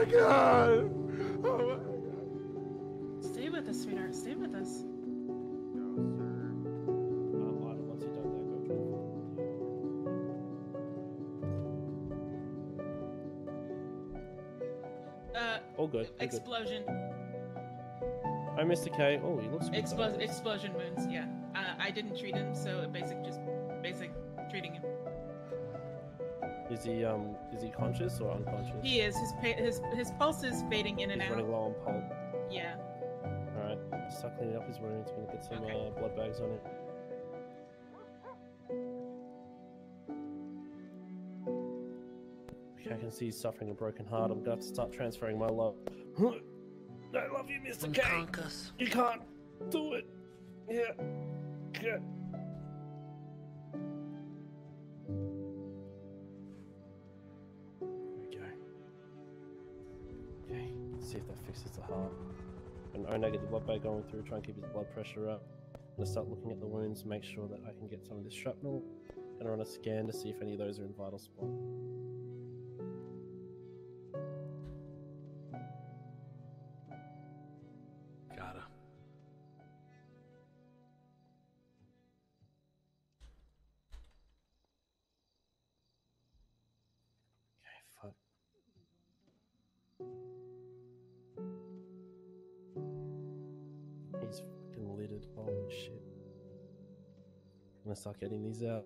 my god! Oh my god! Stay with us, sweetheart. Stay with us. Ida, once you've done that, go try and Uh, All good. all good. explosion. Hi, Mr. K. Oh, he looks good. Explo- explosion wounds. Yeah. Uh, I didn't treat him, so basic, just basic treating him. Is he um is he conscious or unconscious? He is. His pa- his his pulse is fading in and He's out. running low on pulp. Yeah. All right, start cleaning up his wounds. We're gonna get some Okay. uh, blood bags on it. Okay, I can see he's suffering a broken heart. I'm gonna have to start transferring my love. I love you, Mr. K. Unconscious. You can't do it. Yeah. Good. An O negative blood bag going through, try and keep his blood pressure up. I'm gonna start looking at the wounds, make sure that I can get some of this shrapnel. Gonna run a scan to see if any of those are in vital spot. Gonna start getting these out.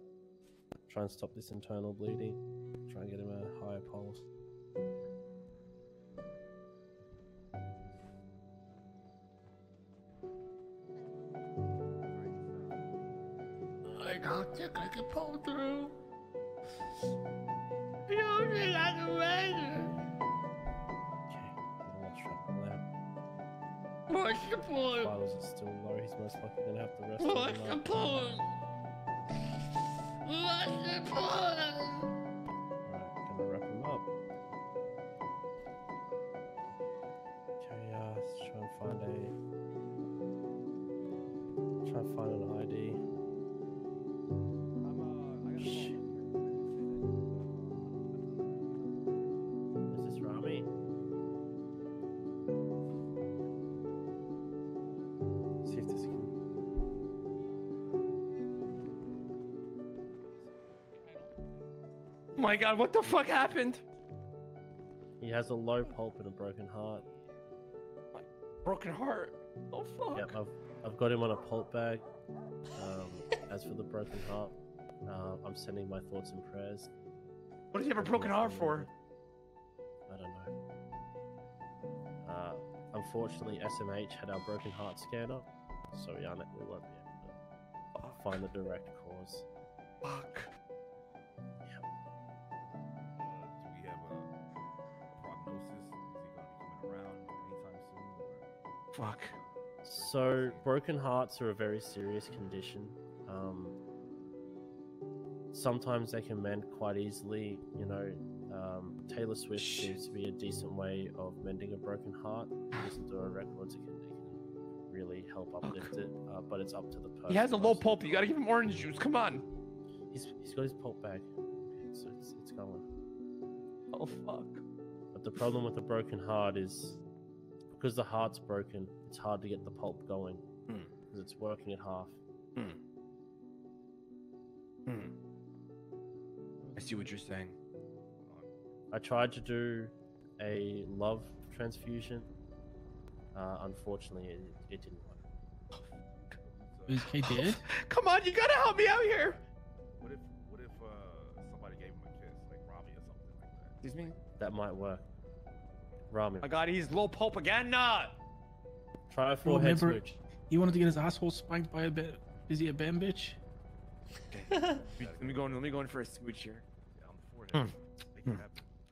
Try and stop this internal bleeding. Try and get him a higher pulse. I don't think I can pull through. You don't think I can make it. Okay, getting that shrapnel out. What's the point? Vitals are still low. He's most likely gonna have to rest. What's the overnight. Point? What's the point? My god, what the fuck happened? He has a low pulp and a broken heart. Broken heart. Oh fuck. Yep, I've, I've got him on a pulp bag. Um, as for the broken heart, uh, I'm sending my thoughts and prayers. What does he have a broken heart for? I don't know. Uh, unfortunately, SMH had our broken heart scanner, so we, aren't, we won't be able to find the direct cause. Fuck. Fuck. So, broken hearts are a very serious condition. Um, sometimes they can mend quite easily. You know, um, Taylor Swift Shit. seems to be a decent way of mending a broken heart. Listen to her records; it can, it can really help uplift it. Uh, but it's up to the person. He has a low pulp. You gotta give him orange juice. Come on. He's, he's got his pulp bag, so it's, it's going. Oh fuck. But the problem with a broken heart is because the heart's broken, it's hard to get the pulp going Hmm. because it's working at half. Hmm. I see what you're saying. I tried to do a love transfusion. Uh, unfortunately, it, it didn't work. Is K dead? Come on, you gotta help me out here. What if what if uh, somebody gave him a kiss, like Robbie or something like that? Excuse me. That might work. Rami, My god, he's low pulp again. Nah. try a Bro, forehead switch. He wanted to get his asshole spanked by a bit. Is he a bam bitch? Okay. let, me, go in. Let me go in for a smooch here. Yeah, on the forehead. Make it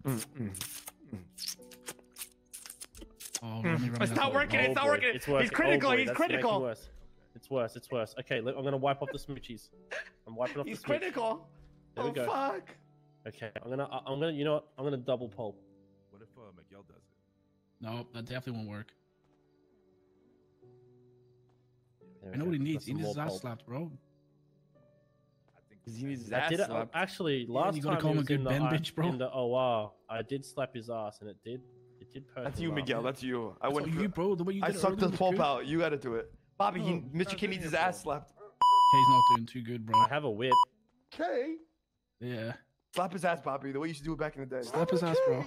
happen. Oh, Rami, Rami, It's not working. It's not working. It's working. He's critical. Oh boy, he's that's making critical. Worse. It's worse. It's worse. Okay, look, I'm gonna wipe off the smoochies. I'm wiping off He's the smooch. critical. There we oh go. fuck. Okay, I'm gonna, I- I'm gonna, you know what? I'm gonna double pulp. What if uh, Miguel does it? No, that definitely won't work. There we I know go. what he Got needs. He needs his ass slapped, bro. I think He needs his I ass did slapped. actually Yeah, last you gotta time call he him a was in good the, Ben I- bitch, bro. in the OR. I did slap his ass, and it did it did perk That's him you, up. Miguel. That's you. I That's wouldn't. you, bro. The way you I did it sucked the earlier pulp out. You got to do it, Bobby. he, Oh, Mr. that's needs his ass fault. slapped. K's not doing too good, bro. I have a whip. K. Yeah. Slap his ass, Bobby. The way you should do it back in the day. Slap his ass, bro.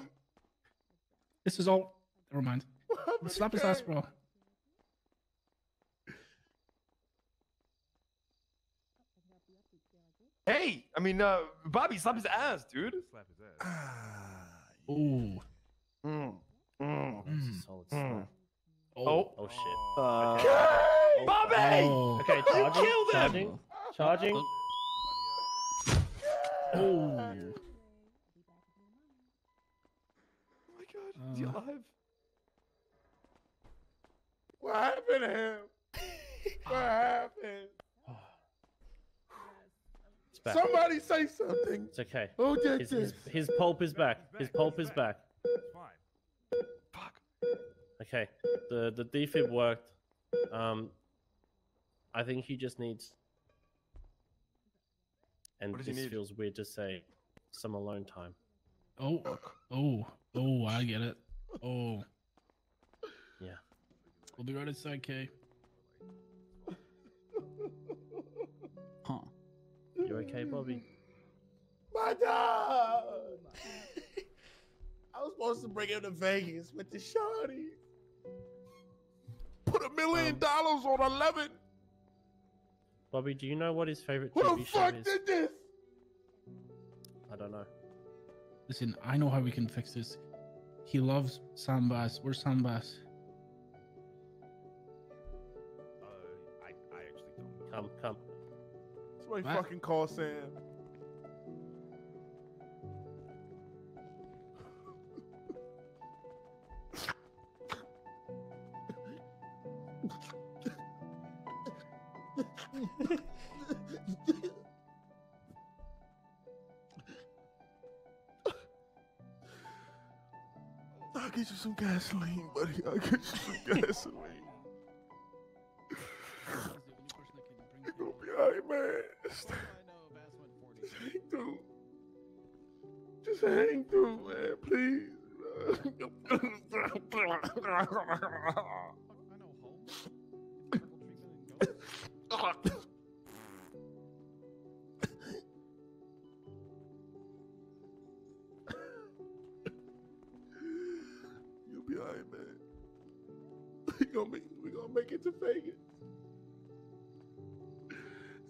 This is all. Never mind. What happened to Slap his ass, bro. Hey, I mean, uh, Bobby, slap his ass, dude. Slap his ass. Ah, Ooh. Mm. Mm. That's a Mm. solid Mm. slap. Oh. Oh shit. Uh, Okay. Bobby! Oh. Okay, charging, killed him! charging, charging. Oh. Oh my god, is he Uh. alive? What happened to him? What happened? It's back. Somebody say something. It's okay. Who did His, this? his, his pulp is back. His pulp is back. Fine. Fuck. Okay. The the defib worked. Um, I think he just needs. And What does he this need? feels weird to say. Some alone time. Oh. Oh. Oh. I get it. Oh. Yeah. We'll be right inside, K. Huh. You okay, Bobby? My dog. I was supposed to bring him to Vegas with the shawty. Put a million Um, dollars on eleven. Bobby, do you know what his favorite Who TV the fuck did this? I don't know. Listen, I know how we can fix this. He loves Sam Baas. Where's Sam Baas? Actually don't. Come, come. Somebody What? fucking call Sam. I'll get you some gasoline, buddy. I'll get you some gasoline. You'll be alright, man. We gonna make we gonna make it to Vegas.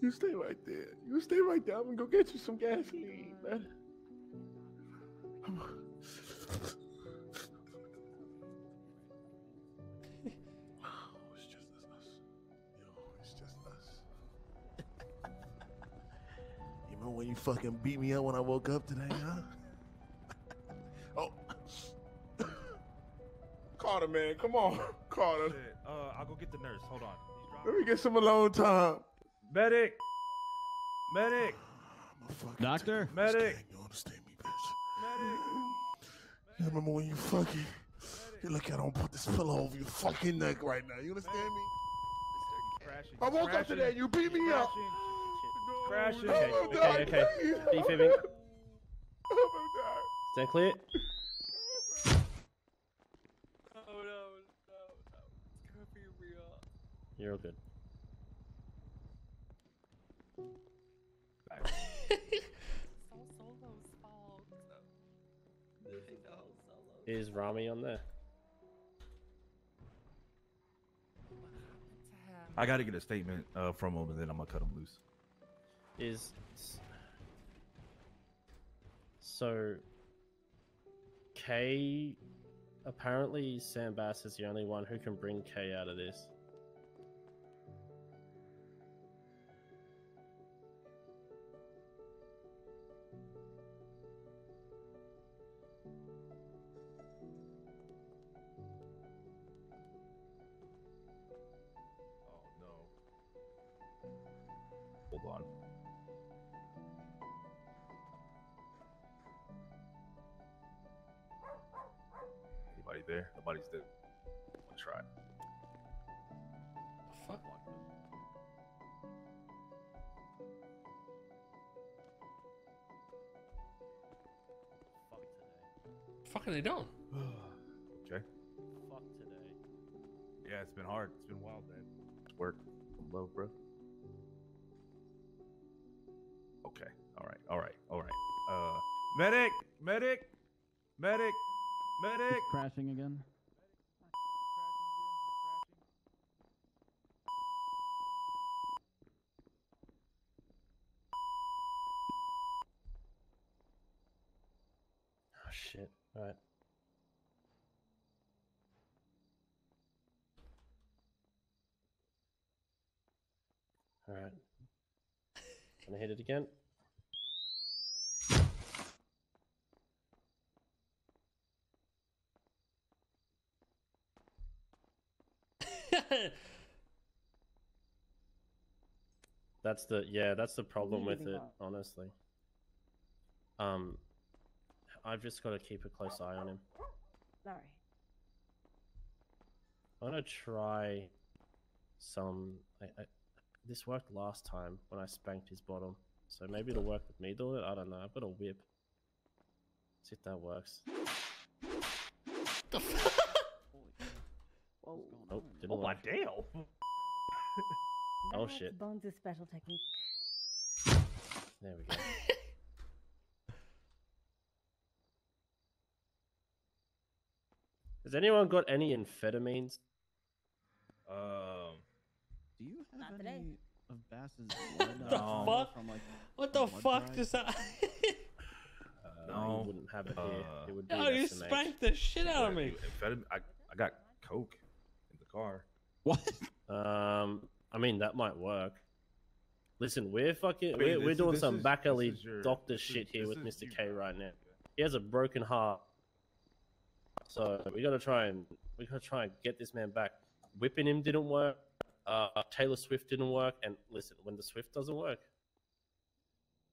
You stay right there. You stay right there. I'm gonna go get you some gasoline, man. Fucking beat me up when I woke up today, huh? oh. Carter, man, come on. Carter. Shit. Uh, I'll go get the nurse. Hold on. Let me get some alone time. Medic. Medic. I'm a fucking Doctor? take- understand, Medic. You understand me, bitch? Medic. You remember when you fucking. You look at him, put this pillow over your fucking neck right now. You understand me? He's crashing. I He's woke up crashing. today and you beat me up. Crashing. Okay, Oh, okay, God, okay. please. Defibbing. Oh, my Stand clear. Oh no, no, no. It's gonna be real. You're all good. It's all Solo's fault. I know, Solo's Is Rami on there? What happened to him? I got to get a statement uh, from him, and then I'm gonna cut him loose. Is so K apparently Sam Baas is the only one who can bring K out of this. Fucking they don't. okay. Fuck today. Yeah, it's been hard. It's been wild, man. It's work. I'm low, bro. Okay. All right. All right. All right. Uh, medic, medic, medic, medic. It's crashing again. Shit. Alright. Alright. Gonna hit it again. That's the yeah, that's the problem with it, hot. honestly. Um I've just got to keep a close eye on him. Sorry. I'm gonna try some. I, I, this worked last time when I spanked his bottom, so maybe it'll work with me doing it. I don't know. I've got a whip. See if that works. The fuck? Whoa. Nope, Oh my damn. Oh, shit. Bones' a special technique. There we go. Has anyone got any amphetamines? Um, Do you have Not any today. of Baas's blood? The uh, fuck? From, like, What the fuck drive? does that? Uh, No. you wouldn't have it here. Uh, It would be no, you spanked the shit out of me. you amphetamine- I, I got coke in the car. What? Um, I mean that might work. Listen, we're fucking, I mean, we're, we're doing this some is- back alley your- doctor this is- shit here with Mr. K right now. He has a broken heart, so we gotta try and we gotta try and get this man back. Whipping him didn't work. Uh, Taylor Swift didn't work. And listen, when the Swift doesn't work,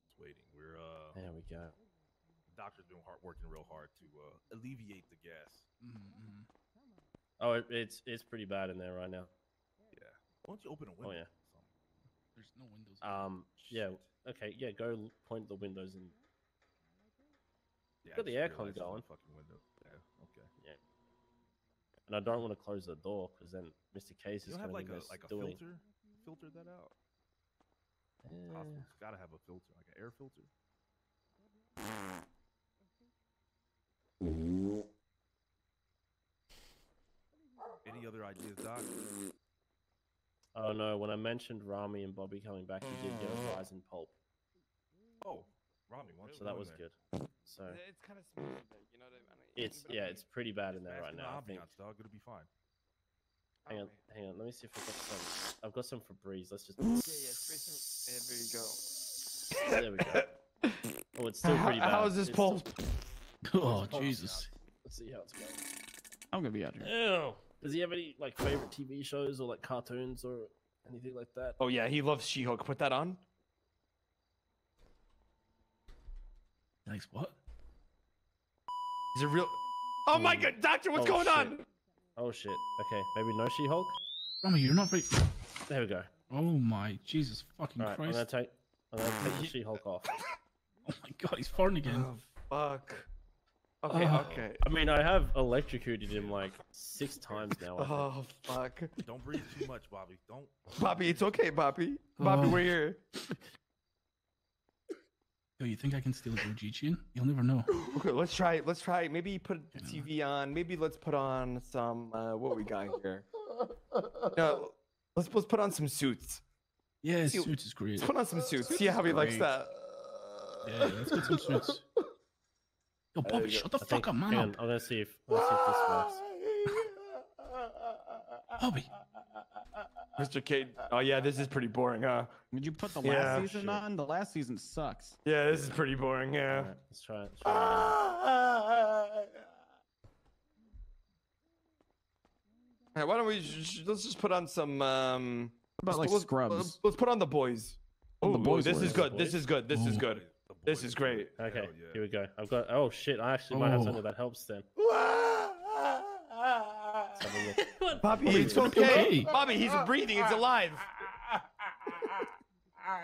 It's waiting. We're uh, there we go. the doctor's been hard, working real hard to uh, alleviate the gas. Mm-mm. Oh, it, it's it's pretty bad in there right now. Yeah. Why don't you open a window? Oh, yeah. There's no windows. Um, yeah. Okay, yeah. Go point the windows and Yeah, got the aircon realized there's going. Fucking window. Yeah. And I don't want to close the door because then Mr. Case You is don't have going like a like a doing. filter. Filter that out. Eh, Hospital's gotta have a filter, like an air filter. Any other ideas, Doc? Oh no! When I mentioned Rami and Bobby coming back, he did get a rise in pulp, Oh, Rami, why so that was there? good. So It's kind of smooth, you know what I mean? It's yeah, it's pretty bad in there right Bask in the now. I think. ambiance, dog. It'll be fine. Oh, hang on, hang on. Let me see if I've got some. I've got some Febreze. Let's just. Yeah, yeah, spray some. Yeah, there you go. There we go. Oh, it's still pretty bad. How is this It's still- pulse? oh Jesus! Let's see how it's going. I'm gonna be out here. Ew. Does he have any like favorite TV shows or like cartoons or anything like that? Oh yeah, he loves She-Hulk. Put that on. Like what? He's it real. Oh my mm. god, doctor, what's Oh, going shit. on? Oh shit. Okay, maybe no She-Hulk. Rami, you're not very. There we go. Oh my Jesus fucking All right, I'm Christ! gonna take. I'm gonna take the She-Hulk off. Oh my God, he's farting again. Oh fuck. Okay, Oh. okay. I mean, I have electrocuted him like six times now. I think. Oh fuck, Don't breathe too much, Bobby. Don't. Bobby, it's okay, Bobby. Oh. Bobby, Oh. we're here. Yo, you think I can steal your Jichian? You'll never know. Okay, let's try. Let's try. Maybe put the TV on. Maybe let's put on some. Uh, what we got here? No, let's let's put on some suits. Yeah, See- suits is great. Let's put on some suits. See how how is he likes that. Yeah, let's get some suits. Yo, Bobby, shut the I fuck think- up, man hang on, up. I'm gonna see if. I'm gonna see if this works. Bobby, Mr. K. Oh yeah, this is pretty boring, huh? Did you put the Yeah. last season Shit. on? The last season sucks. Yeah, this is pretty boring. Yeah. Alright, let's try it. let's try it. Hey, why don't we sh- sh- let's just put on some um What about like let's, Scrubs? Let's, let's put on the boys. Oh, the boys this is good. This is good. This is good. This is great. Okay, yeah. here we go. I've got. Oh shit! I actually might have Oh. something that helps then. Let's have a look. Bobby, Bobby, it's it's okay. okay. Bobby, he's uh, breathing. It's uh, alive. Uh,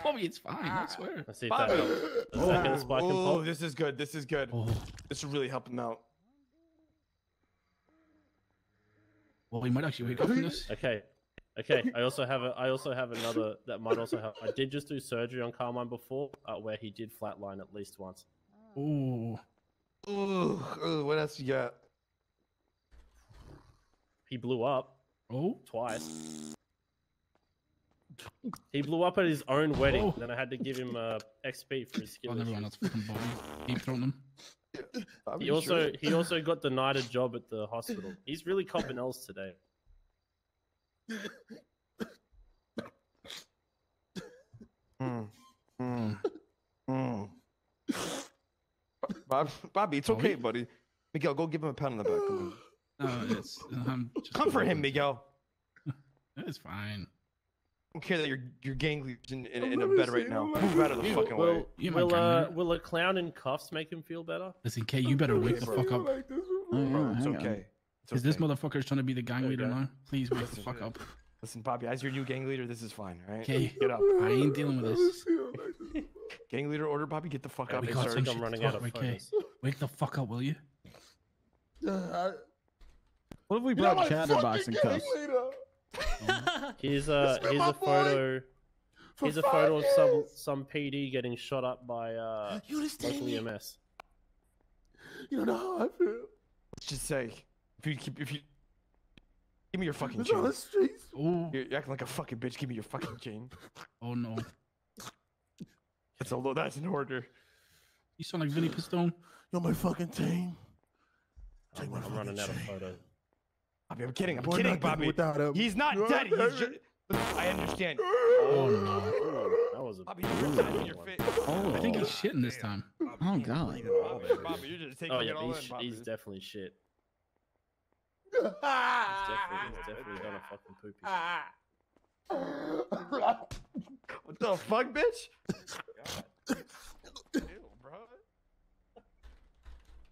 Bobby, it's fine. I swear. Let's see if that Bobby. helps. That get a Oh, this is good. This is good. Oh, This will really help him out. Well, he might actually wake up from this. Okay. Okay. I also have a. I also have another that might also help. I did just do surgery on Carmine before, uh, where he did flatline at least once. Oh, Ooh, ooh, what else you got? He blew up oh, twice. He blew up at his own wedding. Oh. Then I had to give him uh, XP for his skill. oh never mind. That's fucking Bobby. Deep throating him. Are He also sure? he also got denied a job at the hospital. He's really copping L's today. Hmm. Hmm. Bob, Bobby, it's okay, buddy. Miguel, go give him a pat on the back. Come. No, it's I'm just Come for him, Miguel. It's fine. I don't care that your your gang leader's in, in, in a bed right now. Move out of the fucking way. Will, You will, uh, will a clown in cuffs make him feel better? Listen, K, you better wake the fuck up. Oh, Bro, yeah, it's hang on. okay. It's Is this okay. motherfucker's trying to be the gang There leader go. now? Please wake the fuck up. Listen, Bobby, as your new gang leader, this is fine, all right? Okay. Get up. I ain't dealing with this. Gang leader order, Bobby, get the fuck Yeah, up. we we got I start- some I'm shit running to out talk of about, Wake the fuck up, will you? What if we brought Chatterbox in cuffs? Here's a This is here's a photo. For Here's a five photo of some some PD getting shot up by uh You understand local me? EMS. You know how I feel. Let's just say, if you keep, if you give me your fucking It's chain. the streets. Oh, You're, you're acting like a fucking bitch. Give me your fucking chain. oh no. That's a low. That's an order. You sound like Vinny Pistone. You're my fucking team. Take I'm, my I'm fucking running out of chain. photos. Bobby, I'm kidding. I'm We're kidding, Bobby. Without him. He's not You're dead. He's just. I understand. Oh no. That was a Bobby, you in your face. Oh, I think he's shitting this time. Oh, God. Bobby, Bobby, you're just taking Oh yeah, it all he's, in, Bobby. he's definitely shit. He's definitely, he's definitely done a fucking poopy. What the fuck, bitch? Ew, bro.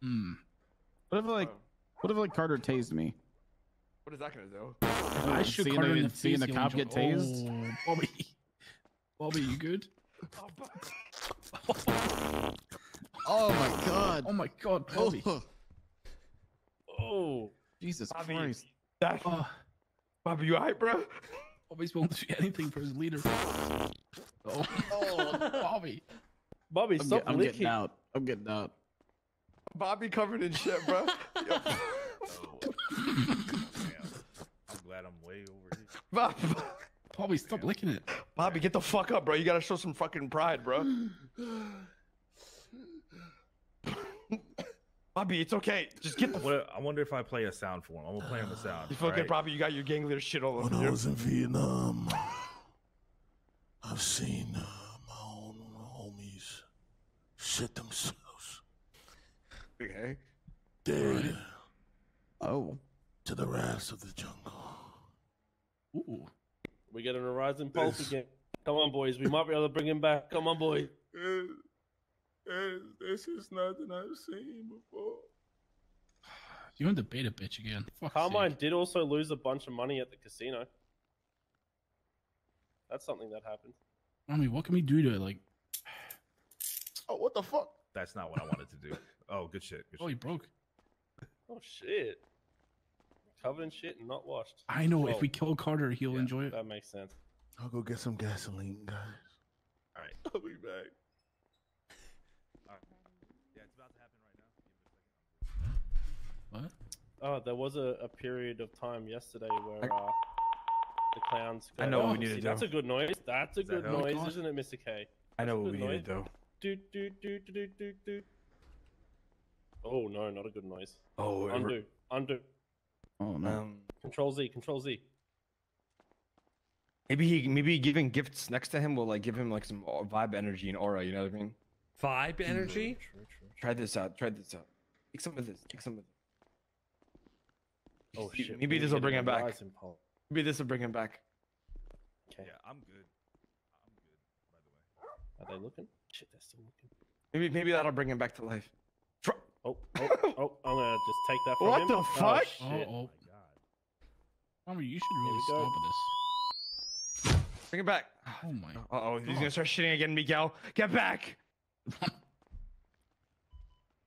Hmm. What if like, what if like Carter tased me? What is that gonna do? I should seeing Carter the, in the seeing the cop get oh. tased. Oh, Bobby. Bobby, you good? Oh, Oh my god. Oh my god, Bobby. Oh, Oh, Jesus Bobby, Christ. that, Oh, Bobby, you alright, bro? Bobby's willing to do anything for his leader. Oh. oh, Bobby. Bobby, I'm, stop get, I'm getting out. I'm getting out. Bobby covered in shit, bro. Yo, Oh, damn. I'm glad I'm way over here. Bobby, Bobby, stop licking it. Bobby, get the fuck up, bro. You gotta show some fucking pride, bro. Bobby, it's okay. Just get the. What, I wonder if I play a sound for him. I'm gonna play him a sound. You fucking alright? Bobby, you got your gang leader shit all When over I was in Vietnam, I've seen uh, my own homies shit themselves Okay. dead Oh. to the wrath of the jungle. Ooh. We're getting a rising pulse again. Come on, boys. We might be able to bring him back. Come on, boys. This is nothing I've seen before. You and the beta bitch again. Fuck Carmine did also lose a bunch of money at the casino. That's something that happened. I mean, what can we do to like? Oh, what the fuck? That's not what I wanted to do. Oh, good shit. Good Oh, he broke. Oh shit! Covered in shit and not washed. I know. Well, if we kill Carter, he'll yeah, enjoy it. That makes sense. I'll go get some gasoline, guys. All right. I'll be back. Yeah, it's about to happen right now. Give it a second. What? Oh, there was a, a period of time yesterday where uh, the clowns. I know what oh, we need to do. That's a good noise. That's a Does that good help? noise, God. isn't it, Mr. K? I know what we good need to do. Do do do do do do do. Oh no, not a good noise. Oh, Undo, undo. Oh no. um, Control Z, Control Z. maybe he maybe giving gifts next to him will like give him like some vibe energy and aura. You know what I mean? Vibe energy? Try this out. Try this out. Take some of this. Take some of this. Oh shit. Maybe we're this will bring him back. Maybe this will bring him back. Okay. Yeah, I'm good. I'm good. By the way. Are they looking? Shit, they're still looking. Maybe maybe that'll bring him back to life. Try- Oh, oh, oh! I'm gonna just take that from What him. the Oh, fuck? shit. Oh, Oh oh. my god. Mommy, you should really we go. stop with this. Bring it back. Oh my. Uh oh, he's gonna start shitting again, Miguel. Get back.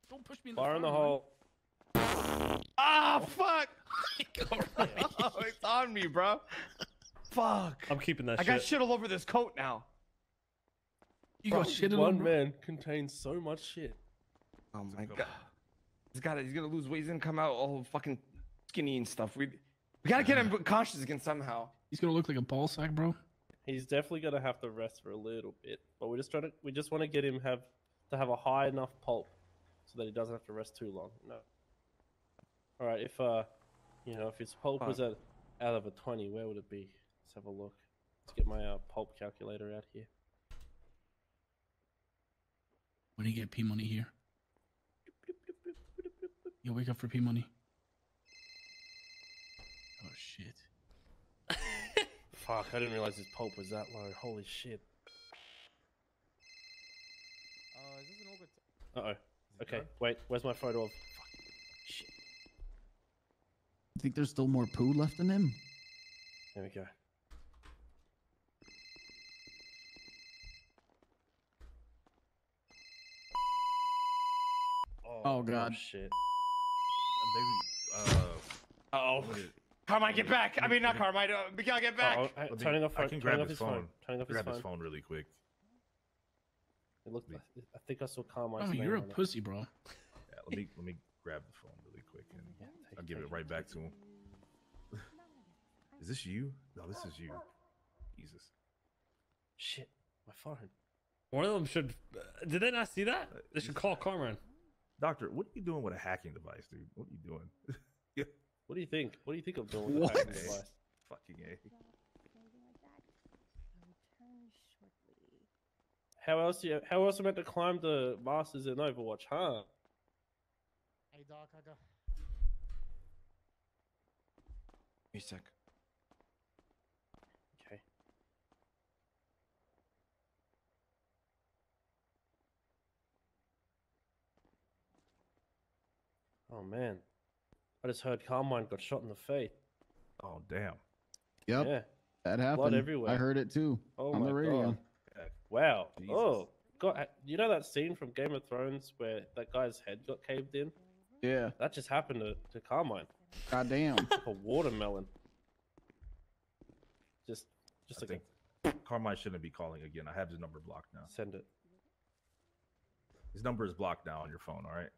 Don't push me in the Fire in the hole. Ah, fuck! oh, it's on me, bro. Fuck. I'm keeping that I shit. got shit all over this coat now. You Bro, got shit in one him, bro? man contains so much shit. Oh my god. He's got He's gonna lose weight. He's gonna come out all fucking skinny and stuff. We we gotta get him conscious again somehow. He's gonna look like a ball sack, bro. He's definitely gonna have to rest for a little bit, but we're just trying to. We just want to get him have to have a high enough pulp so that he doesn't have to rest too long. No. All right. If uh, you know, if his pulp was at out of a twenty, where would it be? Let's have a look. Let's get my uh, pulp calculator out here. When do you get P money here. Yo, wake up for P money. Oh shit. Fuck! I didn't realize his pulp was that low. Holy shit. Uh, is this an awkward Uh oh. Okay. Wait. Where's my photo of? Fuck. Shit. You think there's still more poo left in him? There we go. Oh, God. Shit. Baby, uh, Oh. what is- Carmine, get back! I mean, not Carmine. Uh, Miguel, get back! Oh, oh, hey, turning off. I can turning grab off his his phone. phone. Turning off his grab phone. his phone really quick. It looked. like I think I saw Carmine's Oh, name you're a it. pussy, bro. Yeah, let me let me grab the phone really quick and Yeah, take I'll give take it right back take to him. Is this you? No, this is you. Jesus. Shit, my phone. One of them should. uh, Did they not see that? They should call Carmen. Doctor, what are you doing with a hacking device, dude? What are you doing? What do you think? What do you think I'm doing with the What? hacking device? Fucking A. Anything like that. I'll return shortly. How else? You, how else am I meant to climb the masters in Overwatch, huh? Hey, Doc, I got. Wait Oh man, I just heard Carmine got shot in the face. Oh damn. Yep, Yeah. that happened. Blood everywhere. I heard it too Oh on my the radio. god. Wow. Jesus. Oh god. You know that scene from Game of Thrones where that guy's head got caved in? Yeah, That just happened to, to Carmine. goddamn. Like a watermelon. Just, just I like think Carmine shouldn't be calling again. I have his number blocked now. send it. His number is blocked now on your phone, all right?